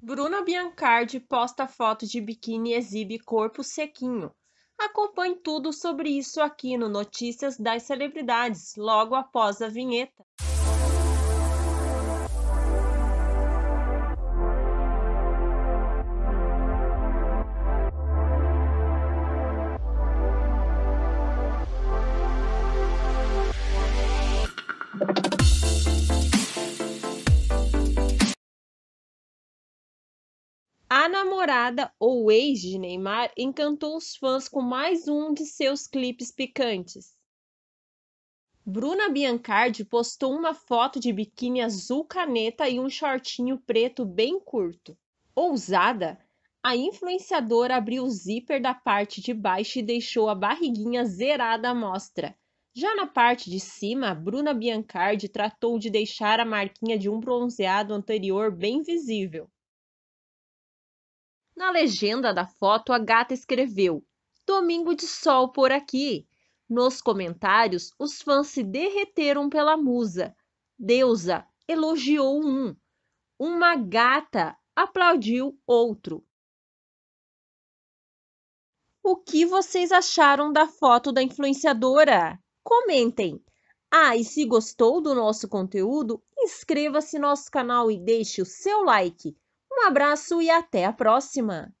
Bruna Biancardi posta foto de biquíni e exibe corpo sequinho. Acompanhe tudo sobre isso aqui no Notícias das Celebridades, logo após a vinheta. A namorada ou ex de Neymar encantou os fãs com mais um de seus clipes picantes. Bruna Biancardi postou uma foto de biquíni azul caneta e um shortinho preto bem curto. Ousada, a influenciadora abriu o zíper da parte de baixo e deixou a barriguinha zerada à mostra. Já na parte de cima, Bruna Biancardi tratou de deixar a marquinha de um bronzeado anterior bem visível. Na legenda da foto, a gata escreveu: Domingo de sol por aqui. Nos comentários, os fãs se derreteram pela musa. Deusa elogiou um. Uma gata aplaudiu outro. O que vocês acharam da foto da influenciadora? Comentem! Ah, e se gostou do nosso conteúdo, inscreva-se no nosso canal e deixe o seu like. Um abraço e até a próxima!